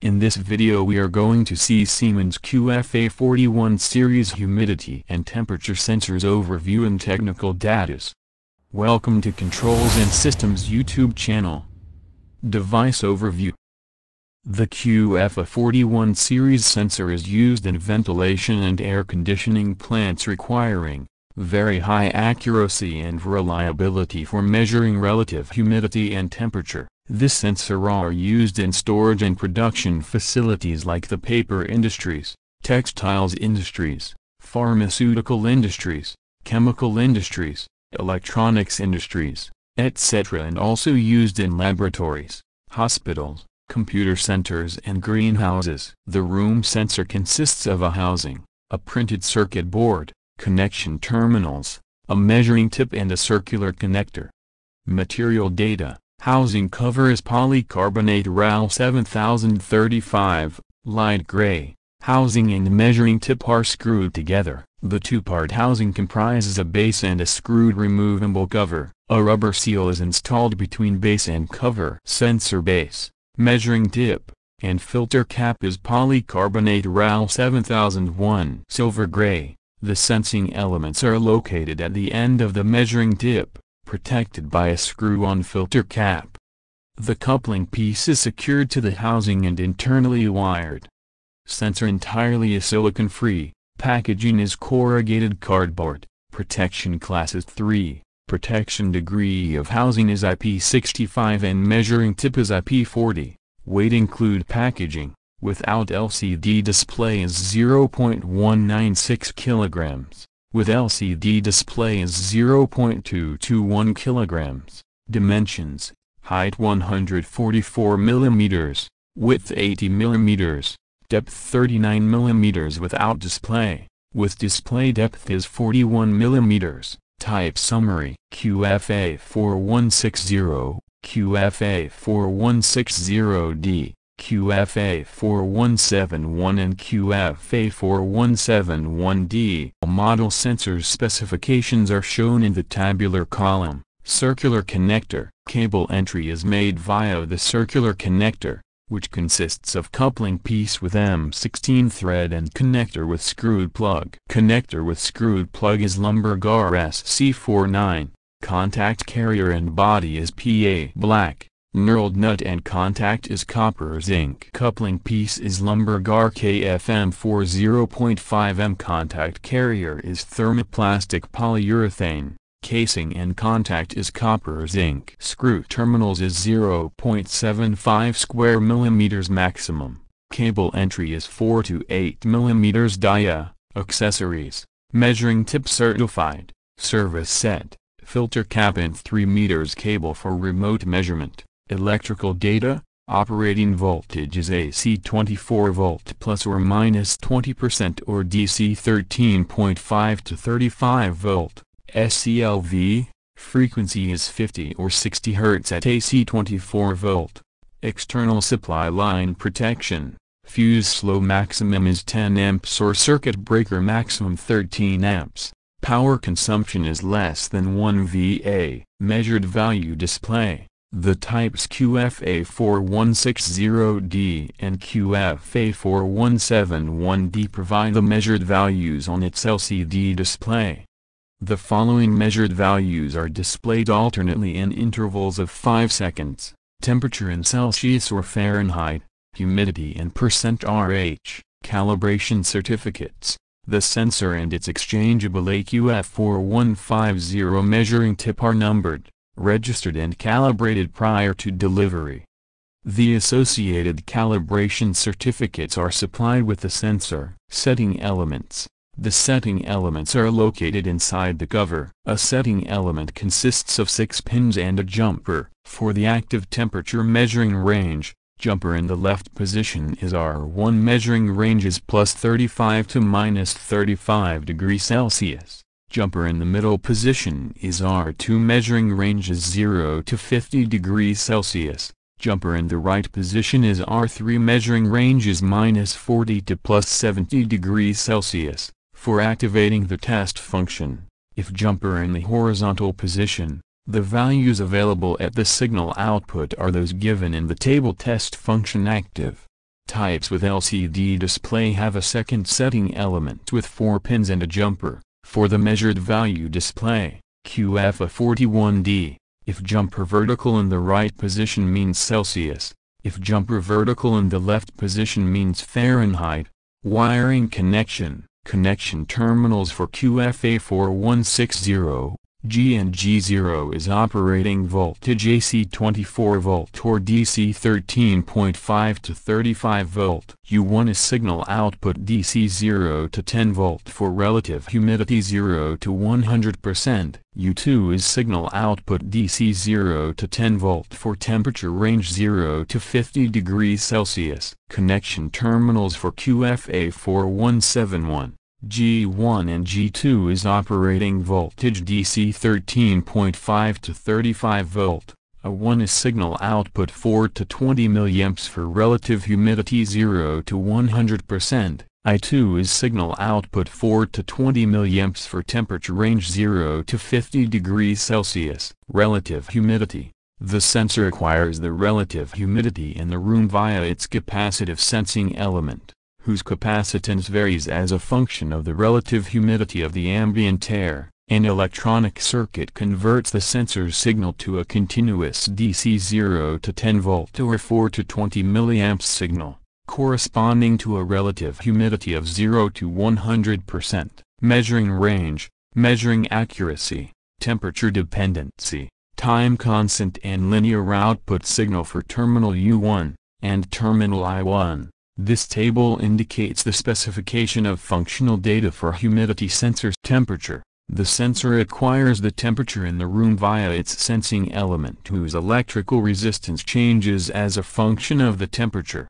In this video we are going to see Siemens QFA41 series humidity and temperature sensors overview and technical datas. Welcome to Controls and Systems YouTube channel. Device Overview The QFA41 series sensor is used in ventilation and air conditioning plants requiring very high accuracy and reliability for measuring relative humidity and temperature. This sensor are used in storage and production facilities like the paper industries, textiles industries, pharmaceutical industries, chemical industries, electronics industries, etc. and also used in laboratories, hospitals, computer centers and greenhouses. The room sensor consists of a housing, a printed circuit board, connection terminals, a measuring tip and a circular connector. Material data Housing cover is polycarbonate RAL 7035, light gray. Housing and measuring tip are screwed together. The two-part housing comprises a base and a screwed removable cover. A rubber seal is installed between base and cover. Sensor base, measuring tip, and filter cap is polycarbonate RAL 7001 silver gray. The sensing elements are located at the end of the measuring tip protected by a screw-on filter cap. The coupling piece is secured to the housing and internally wired. Sensor entirely is silicon-free, packaging is corrugated cardboard, protection class is 3, protection degree of housing is IP65 and measuring tip is IP40, weight include packaging, without LCD display is 0.196 kilograms with LCD display is 0.221 kilograms. Dimensions, height 144 millimeters, width 80 millimeters, depth 39 millimeters without display, with display depth is 41 millimeters. Type summary QFA 4160, QFA 4160D. QFA 4171 and QFA 4171D. Model sensors specifications are shown in the tabular column. Circular connector. Cable entry is made via the circular connector, which consists of coupling piece with M16 thread and connector with screwed plug. Connector with screwed plug is Lumbergar SC49. Contact carrier and body is PA black. Knurled nut and contact is copper zinc. Coupling piece is Lumbergar KFM 40.5M contact carrier is thermoplastic polyurethane. Casing and contact is copper zinc. Screw terminals is 0.75 square millimeters maximum. Cable entry is 4 to 8 millimeters dia. Accessories. Measuring tip certified. Service set. Filter cap and 3 meters cable for remote measurement. Electrical data, operating voltage is AC 24 volt plus or minus 20% or DC 13.5 to 35 volt. SELV, frequency is 50 or 60 Hz at AC 24 volt. External supply line protection, fuse slow maximum is 10 amps or circuit breaker maximum 13 amps. Power consumption is less than 1 VA. Measured value display. The types QFA4160D and QFA4171D provide the measured values on its LCD display. The following measured values are displayed alternately in intervals of 5 seconds, temperature in Celsius or Fahrenheit, humidity and percent RH, calibration certificates. The sensor and its exchangeable AQF4150 measuring tip are numbered registered and calibrated prior to delivery. The associated calibration certificates are supplied with the sensor. Setting elements. The setting elements are located inside the cover. A setting element consists of six pins and a jumper. For the active temperature measuring range, jumper in the left position is R1 measuring range is plus 35 to minus 35 degrees Celsius. Jumper in the middle position is R2 measuring range is 0 to 50 degrees Celsius. Jumper in the right position is R3 measuring range is minus 40 to plus 70 degrees Celsius. For activating the test function, if jumper in the horizontal position, the values available at the signal output are those given in the table test function active. Types with LCD display have a second setting element with 4 pins and a jumper. For the measured value display, QFA41D, if jumper vertical in the right position means Celsius, if jumper vertical in the left position means Fahrenheit. Wiring connection, connection terminals for QFA4160, G and G0 is operating voltage AC 24 volt or DC 13.5 to 35 volt. U1 is signal output DC 0 to 10 volt for relative humidity 0 to 100%. U2 is signal output DC 0 to 10 volt for temperature range 0 to 50 degrees Celsius. Connection terminals for QFA4171. G1 and G2 is operating voltage DC 13.5 to 35 volt. I1 is signal output 4 to 20 mA for relative humidity 0 to 100%. I2 is signal output 4 to 20 mA for temperature range 0 to 50 degrees Celsius. Relative humidity. The sensor acquires the relative humidity in the room via its capacitive sensing element whose capacitance varies as a function of the relative humidity of the ambient air. An electronic circuit converts the sensor's signal to a continuous DC 0 to 10 volt or 4 to 20 mA signal, corresponding to a relative humidity of 0 to 100%. Measuring range, measuring accuracy, temperature dependency, time constant and linear output signal for terminal U1, and terminal I1. This table indicates the specification of functional data for humidity sensors temperature. The sensor acquires the temperature in the room via its sensing element whose electrical resistance changes as a function of the temperature.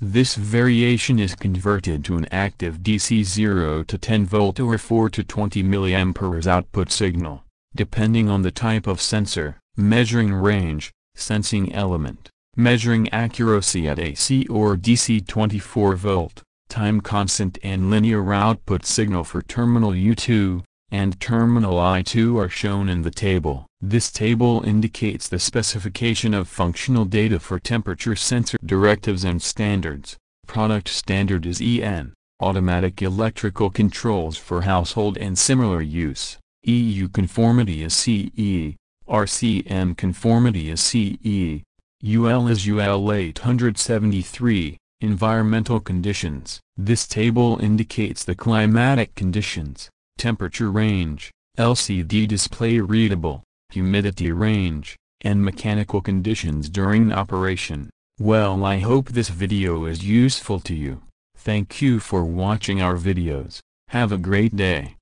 This variation is converted to an active DC 0 to 10 volt or 4 to 20 mA output signal, depending on the type of sensor, measuring range, sensing element measuring accuracy at AC or DC 24 volt, time constant and linear output signal for terminal U2, and terminal I2 are shown in the table. This table indicates the specification of functional data for temperature sensor directives and standards. Product standard is EN, Automatic Electrical Controls for Household and Similar Use. EU conformity is CE, RCM conformity is CE, UL is UL 873, Environmental conditions. This table indicates the climatic conditions, temperature range, LCD display readable, humidity range, and mechanical conditions during operation. Well I hope this video is useful to you. Thank you for watching our videos. Have a great day.